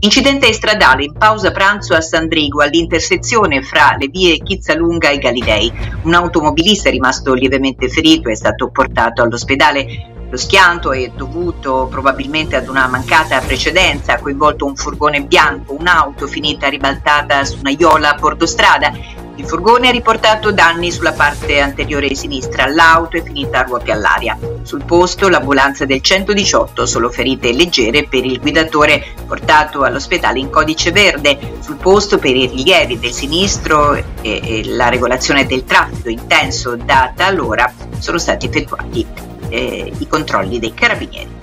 Incidente stradale in pausa pranzo a Sandrigo all'intersezione fra le vie Chizzalunga e Galilei. Un automobilista è rimasto lievemente ferito e è stato portato all'ospedale. Lo schianto è dovuto probabilmente ad una mancata precedenza, ha coinvolto un furgone bianco, un'auto finita ribaltata su una iola a bordostrada il furgone ha riportato danni sulla parte anteriore sinistra, l'auto è finita a ruote all'aria. Sul posto l'ambulanza del 118, solo ferite leggere per il guidatore portato all'ospedale in codice verde. Sul posto per i rilievi del sinistro e, e la regolazione del traffico intenso data allora sono stati effettuati eh, i controlli dei carabinieri.